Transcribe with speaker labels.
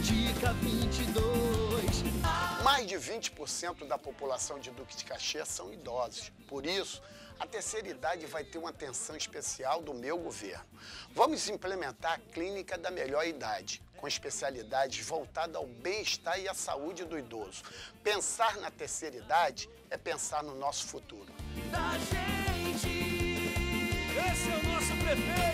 Speaker 1: Indica 22.
Speaker 2: Mais de 20% da população de Duque de Caxias são idosos. Por isso, a terceira idade vai ter uma atenção especial do meu governo. Vamos implementar a clínica da melhor idade, com especialidades voltadas ao bem-estar e à saúde do idoso. Pensar na terceira idade é pensar no nosso futuro.
Speaker 1: Da gente.
Speaker 3: Esse é o nosso prefeito,